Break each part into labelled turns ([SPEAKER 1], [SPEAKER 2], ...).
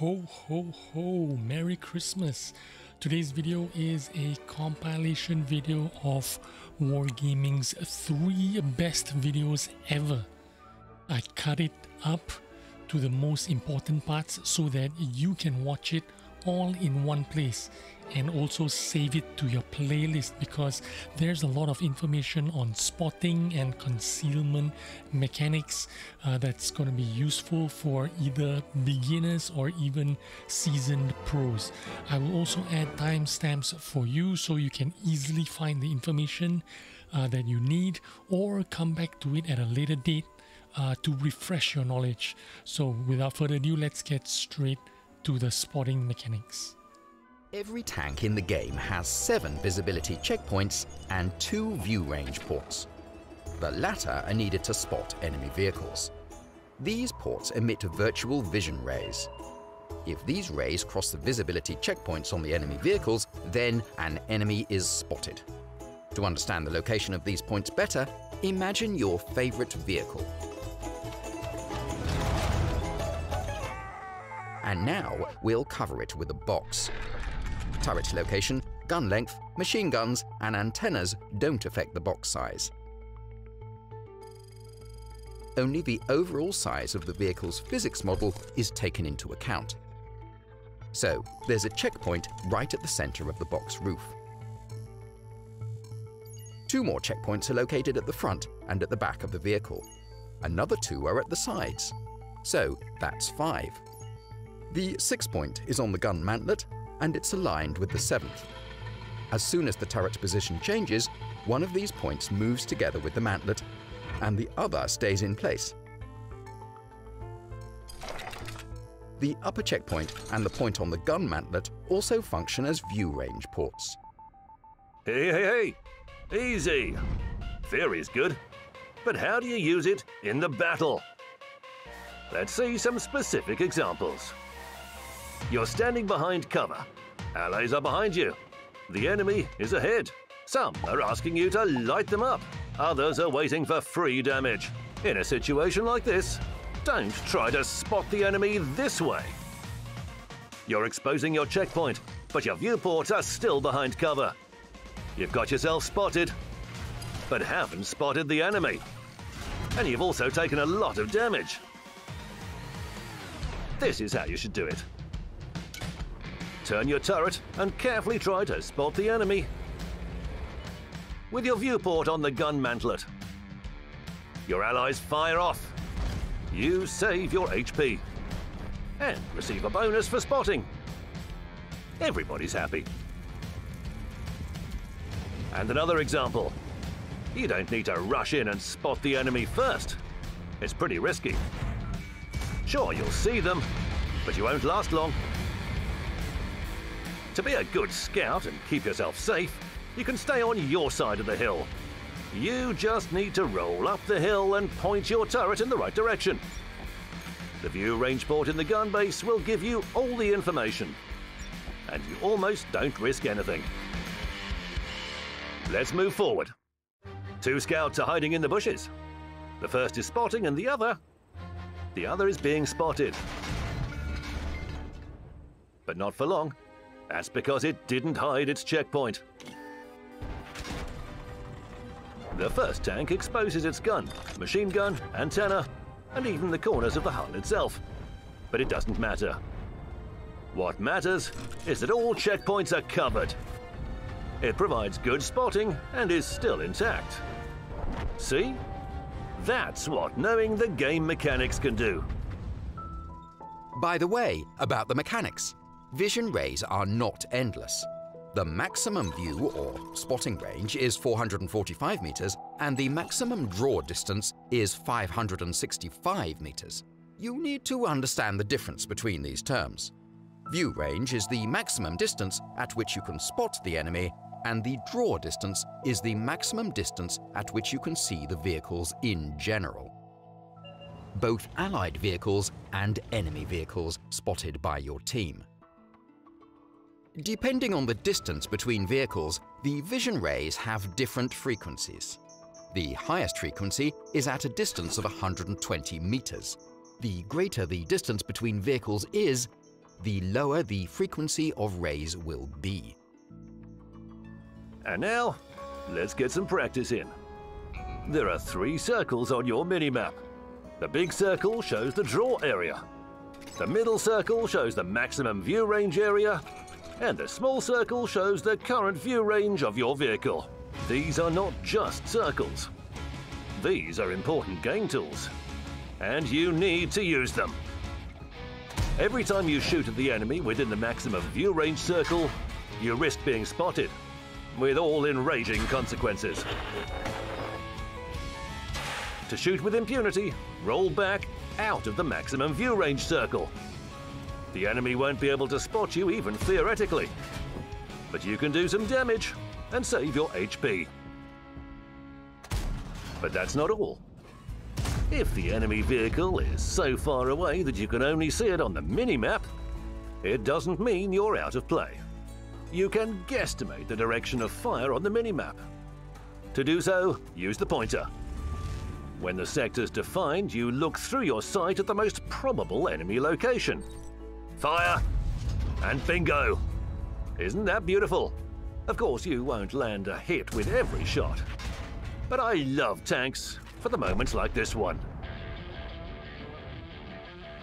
[SPEAKER 1] Ho ho ho! Merry Christmas! Today's video is a compilation video of Wargaming's three best videos ever. I cut it up to the most important parts so that you can watch it all in one place and also save it to your playlist because there's a lot of information on spotting and concealment mechanics uh, that's going to be useful for either beginners or even seasoned pros. I will also add timestamps for you so you can easily find the information uh, that you need or come back to it at a later date uh, to refresh your knowledge. So without further ado, let's get straight to the spotting mechanics.
[SPEAKER 2] Every tank in the game has seven visibility checkpoints and two view range ports. The latter are needed to spot enemy vehicles. These ports emit virtual vision rays. If these rays cross the visibility checkpoints on the enemy vehicles, then an enemy is spotted. To understand the location of these points better, imagine your favorite vehicle. And now we'll cover it with a box. Turret location, gun length, machine guns, and antennas don't affect the box size. Only the overall size of the vehicle's physics model is taken into account. So, there's a checkpoint right at the center of the box roof. Two more checkpoints are located at the front and at the back of the vehicle. Another two are at the sides. So, that's five. The sixth point is on the gun mantlet, and it's aligned with the seventh. As soon as the turret position changes, one of these points moves together with the mantlet, and the other stays in place. The upper checkpoint and the point on the gun mantlet also function as view range ports.
[SPEAKER 3] Hey, hey, hey! Easy! Theory's good, but how do you use it in the battle? Let's see some specific examples. You're standing behind cover. Allies are behind you. The enemy is ahead. Some are asking you to light them up. Others are waiting for free damage. In a situation like this, don't try to spot the enemy this way. You're exposing your checkpoint, but your viewports are still behind cover. You've got yourself spotted, but haven't spotted the enemy. And you've also taken a lot of damage. This is how you should do it. Turn your turret and carefully try to spot the enemy. With your viewport on the gun mantlet. Your allies fire off. You save your HP. And receive a bonus for spotting. Everybody's happy. And another example. You don't need to rush in and spot the enemy first. It's pretty risky. Sure, you'll see them, but you won't last long. To be a good scout and keep yourself safe, you can stay on your side of the hill. You just need to roll up the hill and point your turret in the right direction. The view range port in the gun base will give you all the information. And you almost don't risk anything. Let's move forward. Two scouts are hiding in the bushes. The first is spotting and the other... The other is being spotted. But not for long. That's because it didn't hide its checkpoint. The first tank exposes its gun, machine gun, antenna, and even the corners of the hull itself. But it doesn't matter. What matters is that all checkpoints are covered. It provides good spotting and is still intact. See? That's what knowing the game mechanics can do.
[SPEAKER 2] By the way, about the mechanics. Vision rays are not endless. The maximum view or spotting range is 445 meters and the maximum draw distance is 565 meters. You need to understand the difference between these terms. View range is the maximum distance at which you can spot the enemy and the draw distance is the maximum distance at which you can see the vehicles in general. Both Allied vehicles and enemy vehicles spotted by your team. Depending on the distance between vehicles, the vision rays have different frequencies. The highest frequency is at a distance of 120 meters. The greater the distance between vehicles is, the lower the frequency of rays will be.
[SPEAKER 3] And now, let's get some practice in. There are three circles on your mini-map. The big circle shows the draw area. The middle circle shows the maximum view range area. And the small circle shows the current view range of your vehicle. These are not just circles. These are important game tools. And you need to use them. Every time you shoot at the enemy within the maximum view range circle, you risk being spotted, with all enraging consequences. To shoot with impunity, roll back out of the maximum view range circle. The enemy won't be able to spot you even theoretically. But you can do some damage and save your HP. But that's not all. If the enemy vehicle is so far away that you can only see it on the minimap, it doesn't mean you're out of play. You can guesstimate the direction of fire on the minimap. To do so, use the pointer. When the sector's defined, you look through your sight at the most probable enemy location. Fire! And bingo! Isn't that beautiful? Of course, you won't land a hit with every shot. But I love tanks for the moments like this one.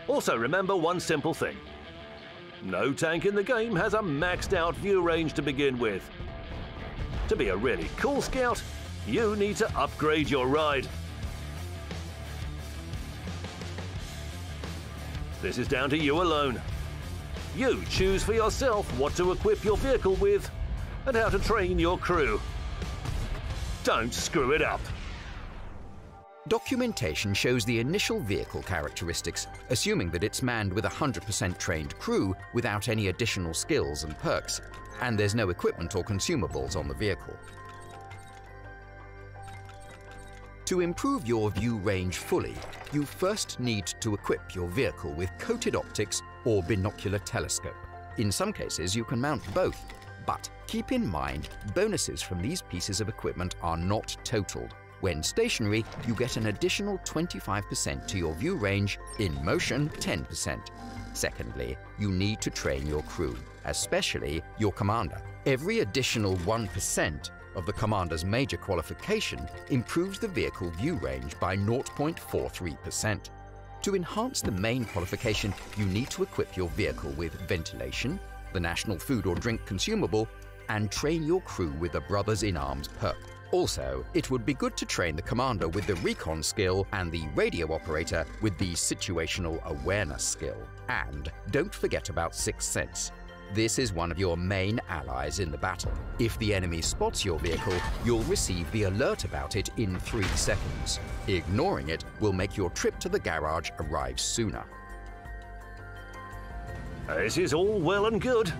[SPEAKER 3] Also remember one simple thing. No tank in the game has a maxed out view range to begin with. To be a really cool scout, you need to upgrade your ride. This is down to you alone. You choose for yourself what to equip your vehicle with and how to train your crew. Don't screw it up.
[SPEAKER 2] Documentation shows the initial vehicle characteristics, assuming that it's manned with a 100% trained crew without any additional skills and perks, and there's no equipment or consumables on the vehicle. To improve your view range fully, you first need to equip your vehicle with coated optics or binocular telescope. In some cases, you can mount both, but keep in mind bonuses from these pieces of equipment are not totaled. When stationary, you get an additional 25% to your view range, in motion 10%. Secondly, you need to train your crew, especially your commander. Every additional 1% of the commander's major qualification improves the vehicle view range by 0.43%. To enhance the main qualification, you need to equip your vehicle with ventilation, the national food or drink consumable, and train your crew with the Brothers in Arms perk. Also, it would be good to train the commander with the recon skill and the radio operator with the situational awareness skill. And don't forget about Sixth Sense. This is one of your main allies in the battle. If the enemy spots your vehicle, you'll receive the alert about it in three seconds. Ignoring it will make your trip to the garage arrive sooner.
[SPEAKER 3] This is all well and good,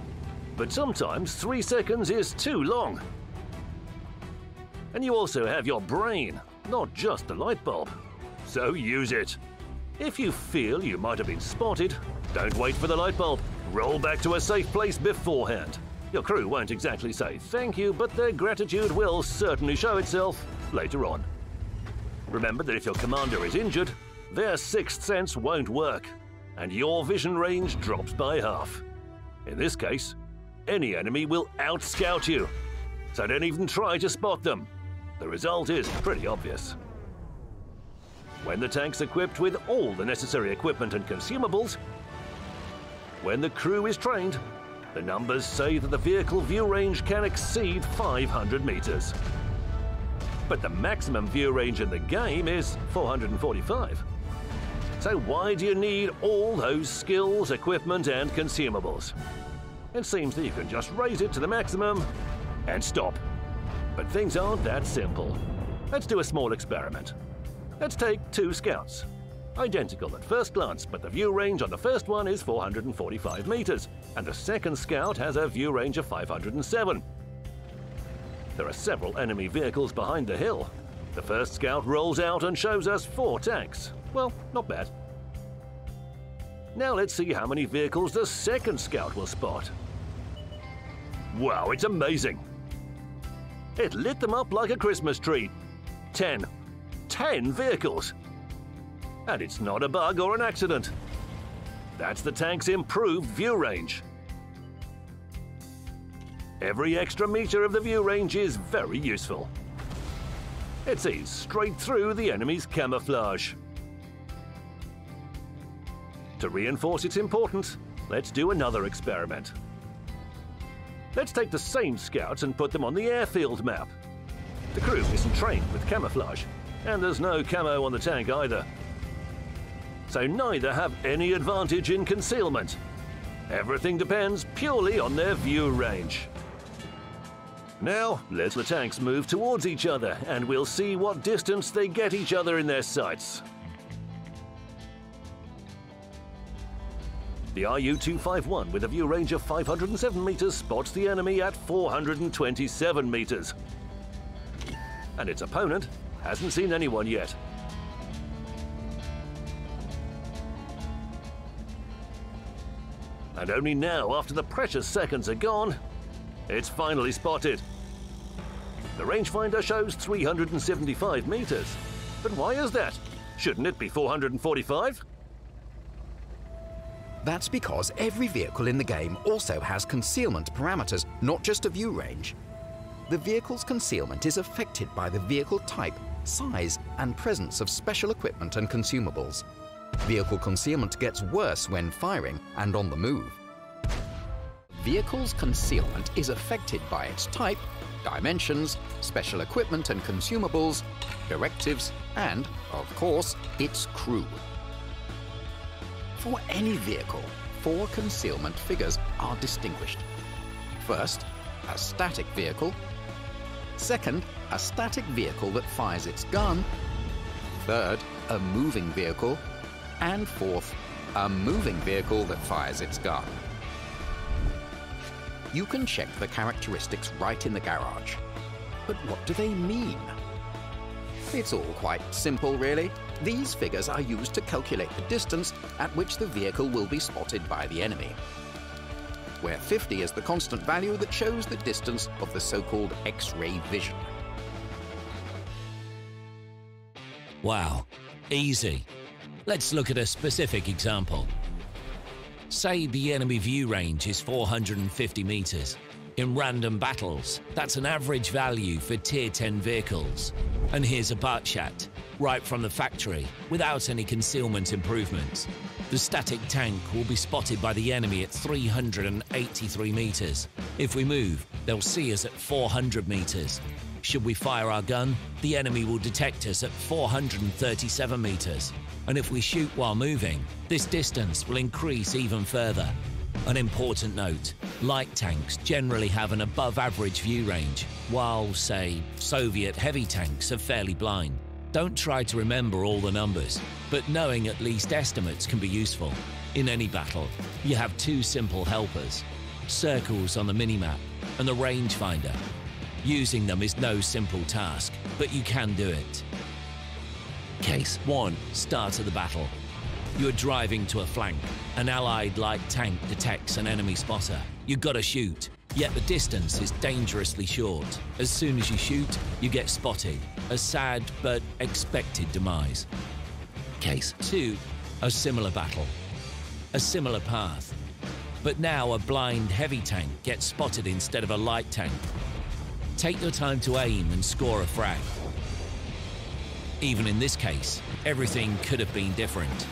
[SPEAKER 3] but sometimes three seconds is too long. And you also have your brain, not just the light bulb. So use it. If you feel you might have been spotted, don't wait for the light bulb. Roll back to a safe place beforehand. Your crew won't exactly say thank you, but their gratitude will certainly show itself later on. Remember that if your commander is injured, their sixth sense won't work, and your vision range drops by half. In this case, any enemy will outscout you, so don't even try to spot them. The result is pretty obvious. When the tank's equipped with all the necessary equipment and consumables, when the crew is trained, the numbers say that the vehicle view range can exceed 500 meters. But the maximum view range in the game is 445. So why do you need all those skills, equipment and consumables? It seems that you can just raise it to the maximum and stop. But things aren't that simple. Let's do a small experiment. Let's take two scouts. Identical at first glance, but the view range on the first one is 445 meters, and the second scout has a view range of 507. There are several enemy vehicles behind the hill. The first scout rolls out and shows us four tanks. Well, not bad. Now let's see how many vehicles the second scout will spot. Wow, it's amazing! It lit them up like a Christmas tree. Ten. Ten vehicles! And it's not a bug or an accident. That's the tank's improved view range. Every extra meter of the view range is very useful. It sees straight through the enemy's camouflage. To reinforce its importance, let's do another experiment. Let's take the same scouts and put them on the airfield map. The crew isn't trained with camouflage, and there's no camo on the tank either. So neither have any advantage in concealment. Everything depends purely on their view range. Now, let the tanks move towards each other and we'll see what distance they get each other in their sights. The RU-251 with a view range of 507 meters spots the enemy at 427 meters. And its opponent hasn't seen anyone yet. And only now, after the precious seconds are gone, it's finally spotted. The rangefinder shows 375 meters. But why is that? Shouldn't it be 445?
[SPEAKER 2] That's because every vehicle in the game also has concealment parameters, not just a view range. The vehicle's concealment is affected by the vehicle type, size, and presence of special equipment and consumables. Vehicle concealment gets worse when firing and on the move. Vehicle's concealment is affected by its type, dimensions, special equipment and consumables, directives, and, of course, its crew. For any vehicle, four concealment figures are distinguished. First, a static vehicle. Second, a static vehicle that fires its gun. Third, a moving vehicle. And fourth, a moving vehicle that fires its gun. You can check the characteristics right in the garage. But what do they mean? It's all quite simple, really. These figures are used to calculate the distance at which the vehicle will be spotted by the enemy, where 50 is the constant value that shows the distance of the so-called X-ray vision.
[SPEAKER 4] Wow, easy. Let's look at a specific example. Say the enemy view range is 450 meters. In random battles, that's an average value for Tier 10 vehicles. And here's a Batchat, right from the factory, without any concealment improvements. The static tank will be spotted by the enemy at 383 meters. If we move, they'll see us at 400 meters. Should we fire our gun, the enemy will detect us at 437 meters. And if we shoot while moving, this distance will increase even further. An important note light tanks generally have an above average view range, while, say, Soviet heavy tanks are fairly blind. Don't try to remember all the numbers, but knowing at least estimates can be useful. In any battle, you have two simple helpers circles on the minimap and the rangefinder. Using them is no simple task, but you can do it. Case 1 Start of the battle. You're driving to a flank. An allied light tank detects an enemy spotter. You've got to shoot, yet the distance is dangerously short. As soon as you shoot, you get spotted. A sad but expected demise. Case 2 A similar battle. A similar path. But now a blind heavy tank gets spotted instead of a light tank. Take your time to aim and score a frag. Even in this case, everything could have been different.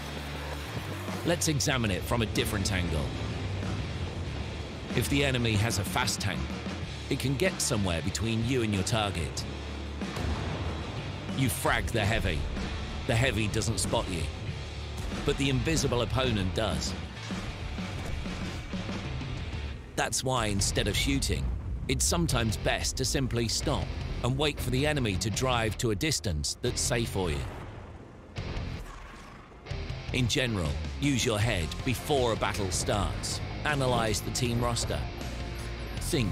[SPEAKER 4] Let's examine it from a different angle. If the enemy has a fast tank, it can get somewhere between you and your target. You frag the heavy. The heavy doesn't spot you, but the invisible opponent does. That's why instead of shooting, it's sometimes best to simply stop and wait for the enemy to drive to a distance that's safe for you. In general, use your head before a battle starts. Analyze the team roster. Think,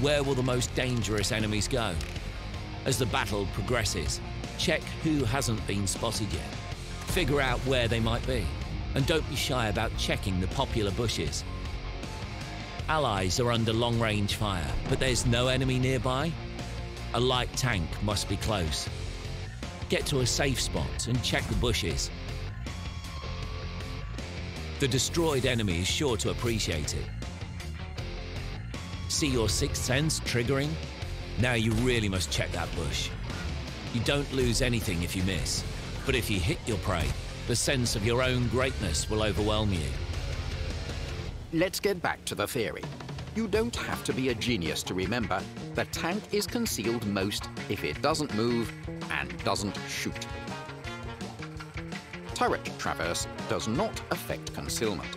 [SPEAKER 4] where will the most dangerous enemies go? As the battle progresses, check who hasn't been spotted yet. Figure out where they might be. And don't be shy about checking the popular bushes. Allies are under long range fire, but there's no enemy nearby? A light tank must be close. Get to a safe spot and check the bushes The destroyed enemy is sure to appreciate it. See your sixth sense triggering? Now you really must check that bush. You don't lose anything if you miss, but if you hit your prey, the sense of your own greatness will overwhelm you.
[SPEAKER 2] Let's get back to the theory. You don't have to be a genius to remember the tank is concealed most if it doesn't move and doesn't shoot. Turret traverse does not affect concealment.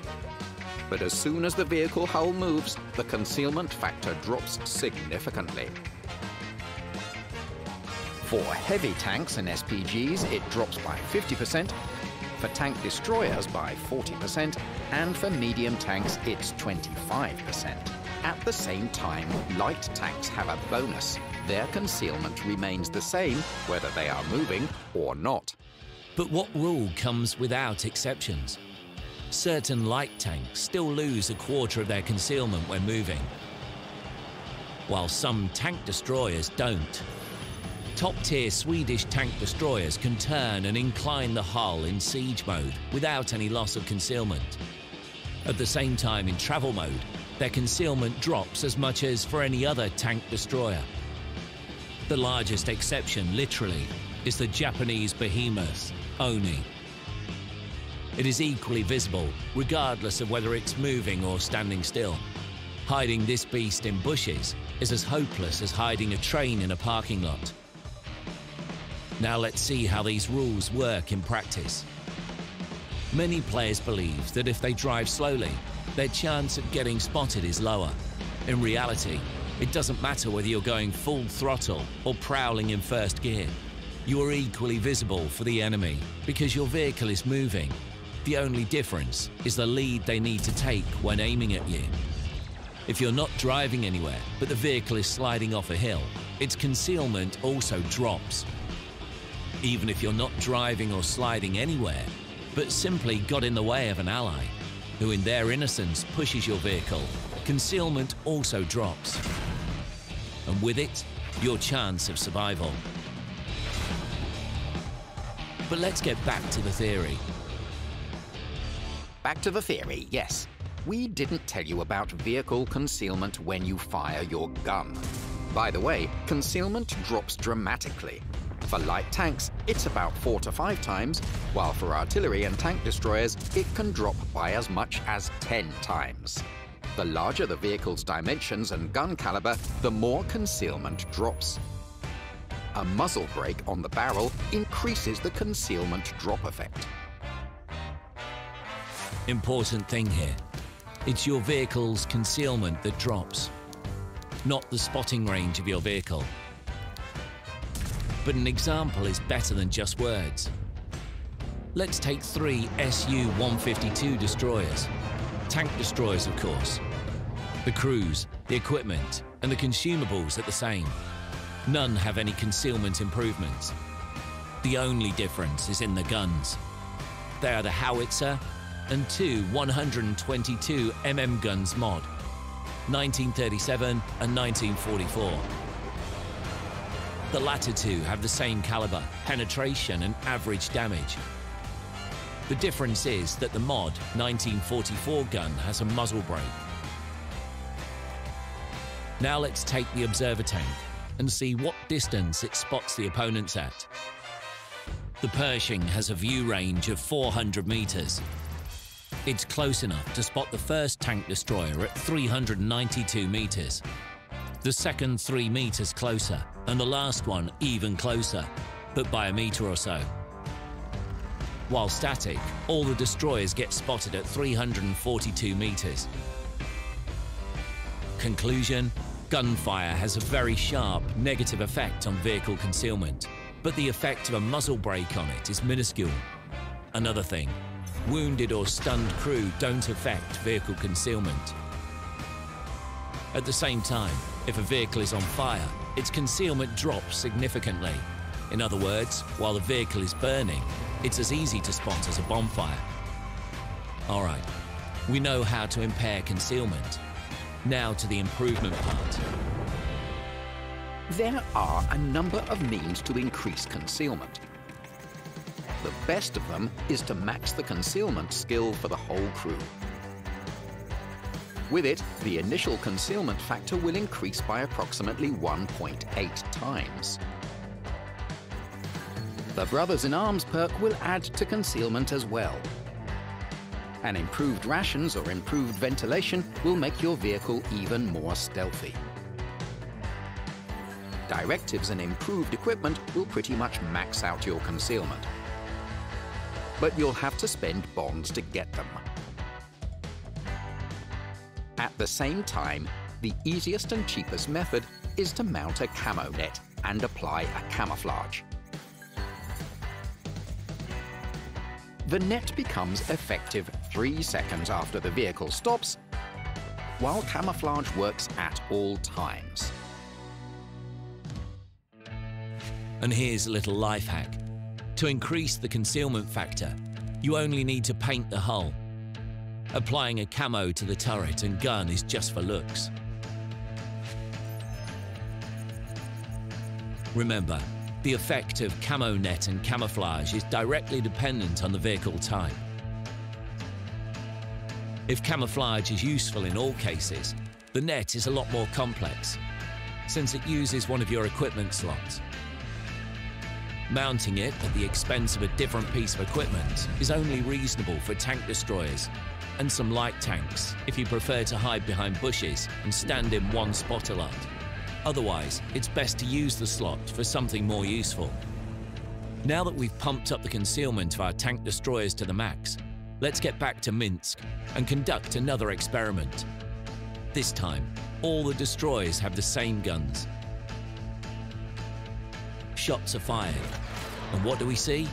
[SPEAKER 2] But as soon as the vehicle hull moves, the concealment factor drops significantly. For heavy tanks and SPGs, it drops by 50%, for tank destroyers by 40%, and for medium tanks, it's 25%. At the same time, light tanks have a bonus. Their concealment remains the same whether they are moving or not.
[SPEAKER 4] But what rule comes without exceptions? Certain light tanks still lose a quarter of their concealment when moving, while some tank destroyers don't. Top-tier Swedish tank destroyers can turn and incline the hull in siege mode without any loss of concealment. At the same time in travel mode, their concealment drops as much as for any other tank destroyer. The largest exception, literally, is the Japanese behemoth, Oni. It is equally visible, regardless of whether it's moving or standing still. Hiding this beast in bushes is as hopeless as hiding a train in a parking lot. Now let's see how these rules work in practice. Many players believe that if they drive slowly, their chance of getting spotted is lower. In reality, it doesn't matter whether you're going full throttle or prowling in first gear. You are equally visible for the enemy because your vehicle is moving the only difference is the lead they need to take when aiming at you. If you're not driving anywhere, but the vehicle is sliding off a hill, its concealment also drops. Even if you're not driving or sliding anywhere, but simply got in the way of an ally, who in their innocence pushes your vehicle, concealment also drops. And with it, your chance of survival. But let's get back to the theory.
[SPEAKER 2] Back to the theory, yes. We didn't tell you about vehicle concealment when you fire your gun. By the way, concealment drops dramatically. For light tanks, it's about four to five times, while for artillery and tank destroyers, it can drop by as much as 10 times. The larger the vehicle's dimensions and gun caliber, the more concealment drops. A muzzle brake on the barrel increases the concealment drop effect.
[SPEAKER 4] Important thing here. It's your vehicle's concealment that drops, not the spotting range of your vehicle. But an example is better than just words. Let's take three Su-152 destroyers. Tank destroyers, of course. The crews, the equipment, and the consumables are the same. None have any concealment improvements. The only difference is in the guns. They are the howitzer and two 122 mm guns mod, 1937 and 1944. The latter two have the same caliber, penetration and average damage. The difference is that the mod 1944 gun has a muzzle brake. Now let's take the observer tank and see what distance it spots the opponents at. The Pershing has a view range of 400 meters, it's close enough to spot the first tank destroyer at 392 metres. The second 3 metres closer, and the last one even closer, but by a metre or so. While static, all the destroyers get spotted at 342 metres. Conclusion Gunfire has a very sharp, negative effect on vehicle concealment, but the effect of a muzzle brake on it is minuscule. Another thing, wounded or stunned crew don't affect vehicle concealment. At the same time, if a vehicle is on fire, its concealment drops significantly. In other words, while the vehicle is burning, it's as easy to spot as a bonfire. Alright, we know how to impair concealment. Now to the improvement part.
[SPEAKER 2] There are a number of means to increase concealment. The best of them is to max the concealment skill for the whole crew. With it, the initial concealment factor will increase by approximately 1.8 times. The Brothers in Arms perk will add to concealment as well. And improved rations or improved ventilation will make your vehicle even more stealthy. Directives and improved equipment will pretty much max out your concealment. But you'll have to spend bonds to get them. At the same time, the easiest and cheapest method is to mount a camo net and apply a camouflage. The net becomes effective three seconds after the vehicle stops, while camouflage works at all times.
[SPEAKER 4] And here's a little life hack. To increase the concealment factor, you only need to paint the hull. Applying a camo to the turret and gun is just for looks. Remember, the effect of camo net and camouflage is directly dependent on the vehicle type. If camouflage is useful in all cases, the net is a lot more complex, since it uses one of your equipment slots. Mounting it at the expense of a different piece of equipment is only reasonable for tank destroyers and some light tanks if you prefer to hide behind bushes and stand in one spot a lot. Otherwise, it's best to use the slot for something more useful. Now that we've pumped up the concealment of our tank destroyers to the max, let's get back to Minsk and conduct another experiment. This time, all the destroyers have the same guns. Shots are fired, and what do we see?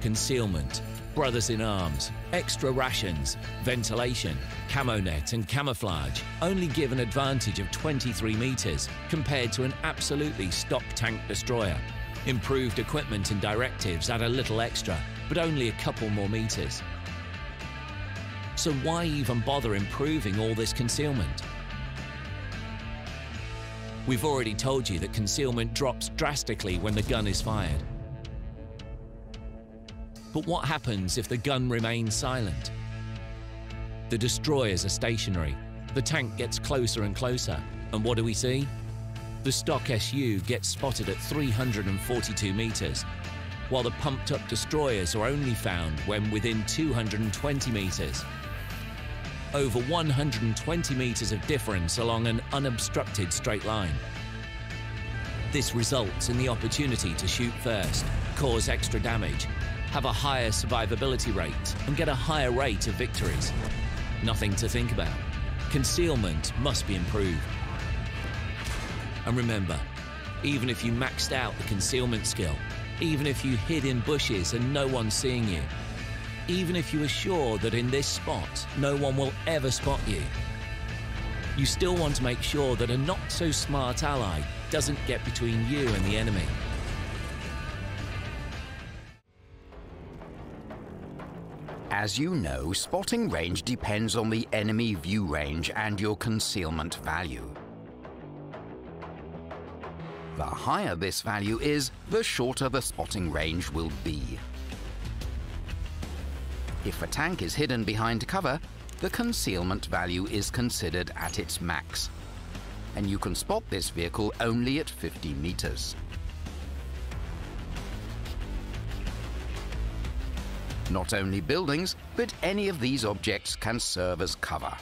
[SPEAKER 4] Concealment, brothers in arms, extra rations, ventilation, camo net and camouflage only give an advantage of 23 metres compared to an absolutely stock tank destroyer. Improved equipment and directives add a little extra, but only a couple more metres. So why even bother improving all this concealment? We've already told you that concealment drops drastically when the gun is fired. But what happens if the gun remains silent? The destroyers are stationary. The tank gets closer and closer. And what do we see? The stock SU gets spotted at 342 metres, while the pumped up destroyers are only found when within 220 metres. Over 120 metres of difference along an unobstructed straight line. This results in the opportunity to shoot first, cause extra damage, have a higher survivability rate and get a higher rate of victories. Nothing to think about. Concealment must be improved. And remember, even if you maxed out the concealment skill, even if you hid in bushes and no one's seeing you, even if you are sure that in this spot no one will ever spot you, you still want to make sure that a not so smart ally doesn't get between you and the enemy.
[SPEAKER 2] As you know, spotting range depends on the enemy view range and your concealment value. The higher this value is, the shorter the spotting range will be. If a tank is hidden behind cover, the concealment value is considered at its max, and you can spot this vehicle only at 50 meters. Not only buildings, but any of these objects can serve as cover.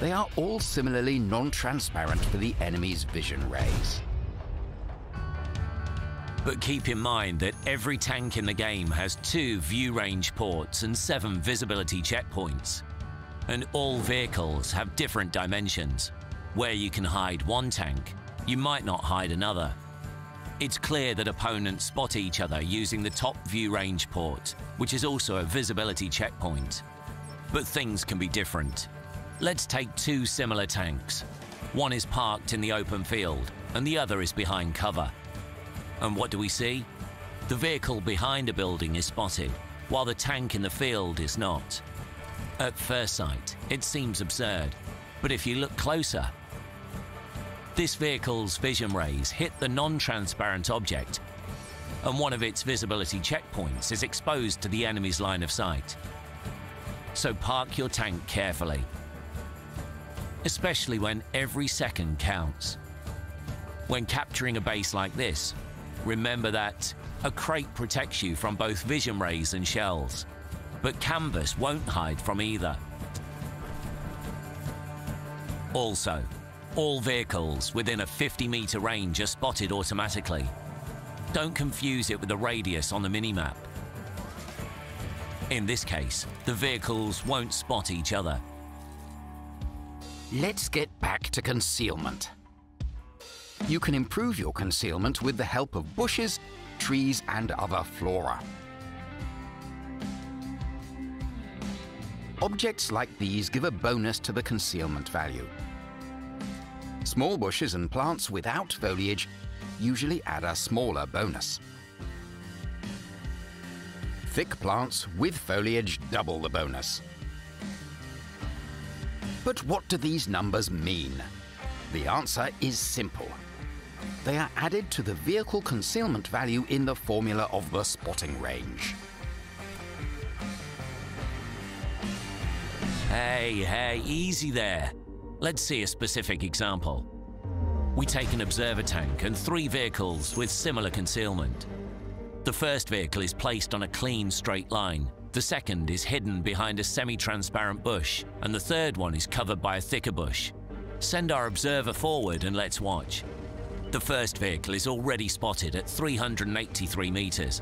[SPEAKER 2] They are all similarly non-transparent for the enemy's vision rays.
[SPEAKER 4] But keep in mind that every tank in the game has two view range ports and seven visibility checkpoints. And all vehicles have different dimensions. Where you can hide one tank, you might not hide another. It's clear that opponents spot each other using the top view range port, which is also a visibility checkpoint. But things can be different. Let's take two similar tanks. One is parked in the open field, and the other is behind cover. And what do we see? The vehicle behind a building is spotted, while the tank in the field is not. At first sight, it seems absurd, but if you look closer, this vehicle's vision rays hit the non-transparent object and one of its visibility checkpoints is exposed to the enemy's line of sight. So park your tank carefully, especially when every second counts. When capturing a base like this, remember that a crate protects you from both vision rays and shells, but canvas won't hide from either. Also, all vehicles within a 50 meter range are spotted automatically. Don't confuse it with the radius on the minimap. In this case, the vehicles won't spot each other.
[SPEAKER 2] Let's get back to concealment. You can improve your concealment with the help of bushes, trees and other flora. Objects like these give a bonus to the concealment value. Small bushes and plants without foliage usually add a smaller bonus. Thick plants with foliage double the bonus. But what do these numbers mean? The answer is simple. They are added to the vehicle concealment value in the formula of the spotting range.
[SPEAKER 4] Hey, hey, easy there. Let's see a specific example. We take an observer tank and three vehicles with similar concealment. The first vehicle is placed on a clean straight line. The second is hidden behind a semi-transparent bush, and the third one is covered by a thicker bush. Send our observer forward and let's watch. The first vehicle is already spotted at 383 meters.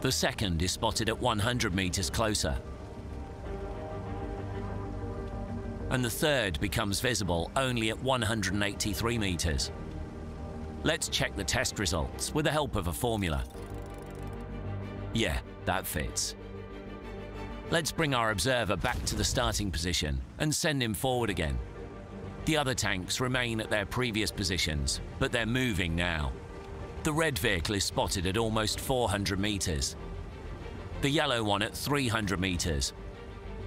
[SPEAKER 4] The second is spotted at 100 meters closer. And the third becomes visible only at 183 meters. Let's check the test results with the help of a formula. Yeah, that fits. Let's bring our observer back to the starting position and send him forward again. The other tanks remain at their previous positions, but they're moving now. The red vehicle is spotted at almost 400 meters. The yellow one at 300 meters,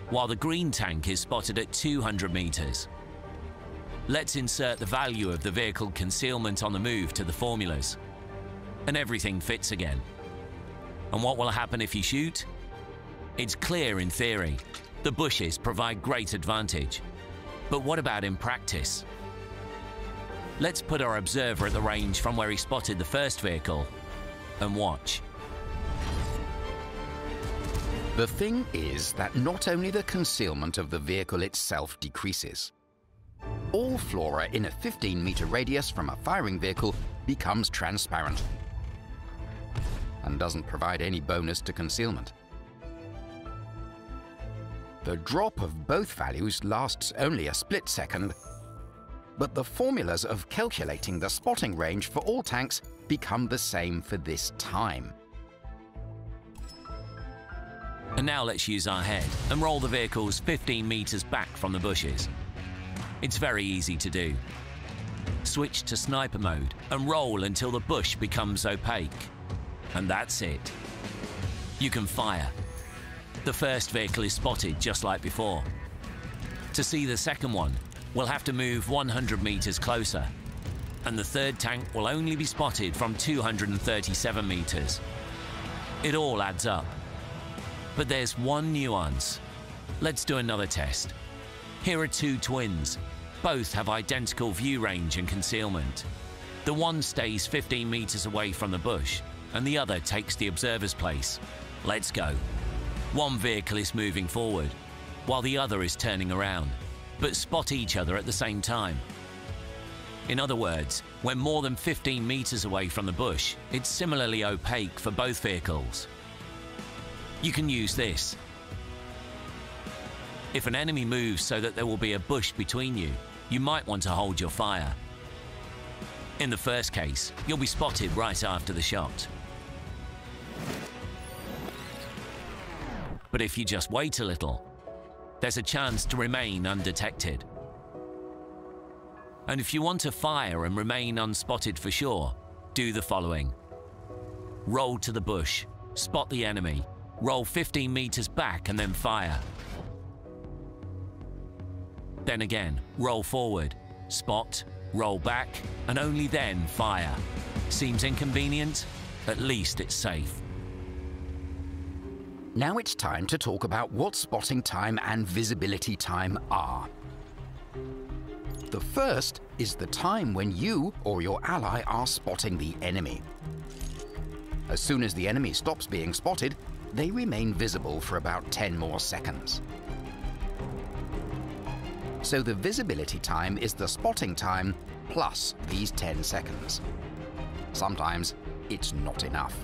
[SPEAKER 4] while the green tank is spotted at 200 meters. Let's insert the value of the vehicle concealment on the move to the formulas. And everything fits again. And what will happen if you shoot? It's clear in theory. The bushes provide great advantage. But what about in practice? Let's put our observer at the range from where he spotted the first vehicle and watch.
[SPEAKER 2] The thing is that not only the concealment of the vehicle itself decreases, all flora in a 15 meter radius from a firing vehicle becomes transparent and doesn't provide any bonus to concealment. The drop of both values lasts only a split second, but the formulas of calculating the spotting range for all tanks become the same for this time.
[SPEAKER 4] And now let's use our head and roll the vehicles 15 meters back from the bushes. It's very easy to do. Switch to sniper mode and roll until the bush becomes opaque. And that's it. You can fire. The first vehicle is spotted just like before. To see the second one, we'll have to move 100 meters closer. And the third tank will only be spotted from 237 meters. It all adds up. But there's one nuance. Let's do another test. Here are two twins. Both have identical view range and concealment. The one stays 15 meters away from the bush, and the other takes the observer's place. Let's go. One vehicle is moving forward, while the other is turning around, but spot each other at the same time. In other words, when more than 15 meters away from the bush, it's similarly opaque for both vehicles. You can use this. If an enemy moves so that there will be a bush between you, you might want to hold your fire. In the first case, you'll be spotted right after the shot. But if you just wait a little, there's a chance to remain undetected. And if you want to fire and remain unspotted for sure, do the following. Roll to the bush, spot the enemy, roll 15 meters back and then fire. Then again, roll forward, spot, roll back, and only then fire. Seems inconvenient? At least it's safe.
[SPEAKER 2] Now it's time to talk about what spotting time and visibility time are. The first is the time when you or your ally are spotting the enemy. As soon as the enemy stops being spotted, they remain visible for about 10 more seconds. So the visibility time is the spotting time plus these 10 seconds. Sometimes it's not enough.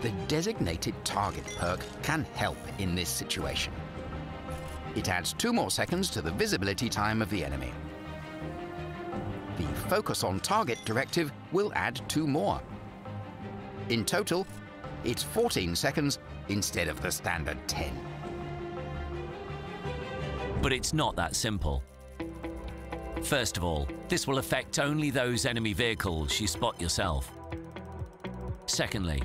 [SPEAKER 2] The designated target perk can help in this situation. It adds two more seconds to the visibility time of the enemy. The focus on target directive will add two more. In total, it's 14 seconds instead of the standard 10.
[SPEAKER 4] But it's not that simple. First of all, this will affect only those enemy vehicles you spot yourself. Secondly,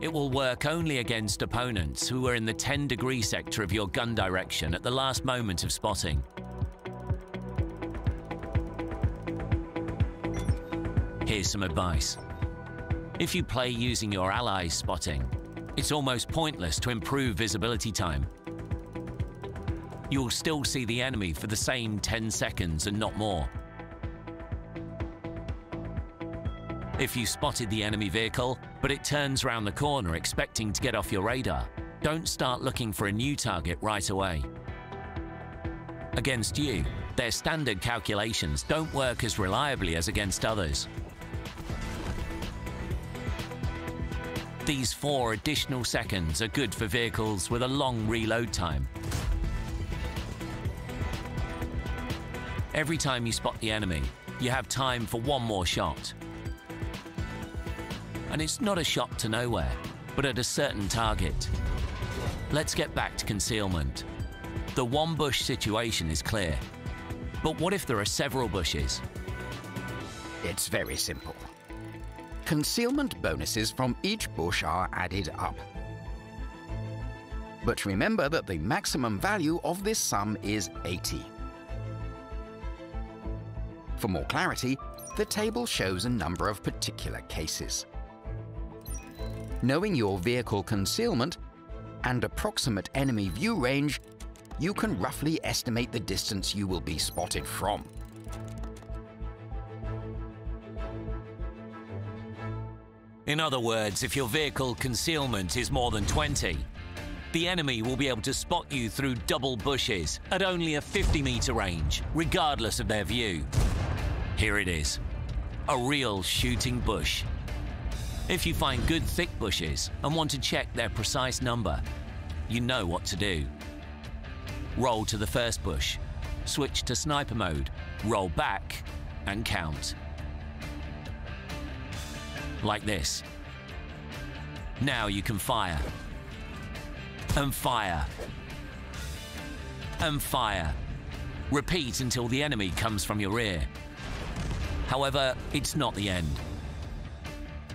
[SPEAKER 4] it will work only against opponents who are in the 10 degree sector of your gun direction at the last moment of spotting. Here's some advice. If you play using your allies spotting, it's almost pointless to improve visibility time. You'll still see the enemy for the same 10 seconds and not more. If you spotted the enemy vehicle, but it turns round the corner expecting to get off your radar, don't start looking for a new target right away. Against you, their standard calculations don't work as reliably as against others. These four additional seconds are good for vehicles with a long reload time. Every time you spot the enemy, you have time for one more shot. And it's not a shot to nowhere, but at a certain target. Let's get back to concealment. The one bush situation is clear. But what if there are several bushes?
[SPEAKER 2] It's very simple. Concealment bonuses from each bush are added up. But remember that the maximum value of this sum is 80. For more clarity, the table shows a number of particular cases. Knowing your vehicle concealment and approximate enemy view range, you can roughly estimate the distance you will be spotted from.
[SPEAKER 4] In other words, if your vehicle concealment is more than 20, the enemy will be able to spot you through double bushes at only a 50 meter range, regardless of their view. Here it is, a real shooting bush. If you find good thick bushes and want to check their precise number, you know what to do. Roll to the first bush, switch to sniper mode, roll back, and count like this. Now you can fire. And fire. And fire. Repeat until the enemy comes from your rear. However, it's not the end.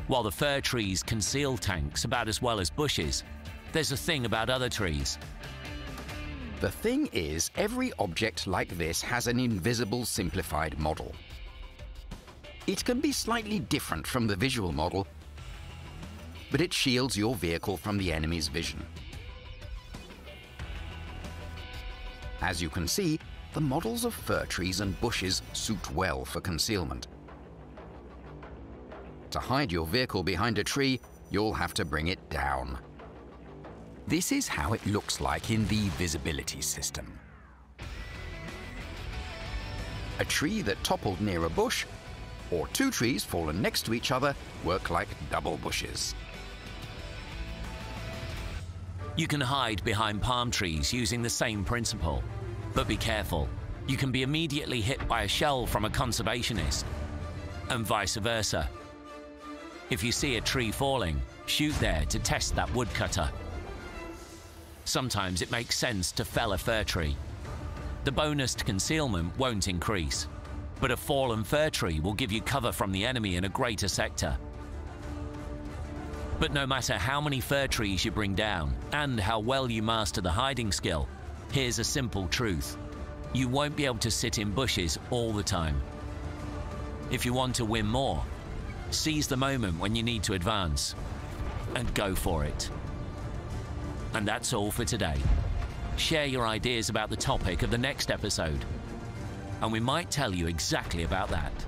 [SPEAKER 4] While the fir trees conceal tanks about as well as bushes, there's a thing about other trees.
[SPEAKER 2] The thing is, every object like this has an invisible simplified model. It can be slightly different from the visual model, but it shields your vehicle from the enemy's vision. As you can see, the models of fir trees and bushes suit well for concealment. To hide your vehicle behind a tree, you'll have to bring it down. This is how it looks like in the visibility system. A tree that toppled near a bush or two trees fallen next to each other work like double bushes.
[SPEAKER 4] You can hide behind palm trees using the same principle. But be careful, you can be immediately hit by a shell from a conservationist, and vice versa. If you see a tree falling, shoot there to test that woodcutter. Sometimes it makes sense to fell a fir tree. The bonus to concealment won't increase, but a fallen fir tree will give you cover from the enemy in a greater sector. But no matter how many fir trees you bring down and how well you master the hiding skill, here's a simple truth. You won't be able to sit in bushes all the time. If you want to win more, seize the moment when you need to advance and go for it. And that's all for today. Share your ideas about the topic of the next episode, and we might tell you exactly about that.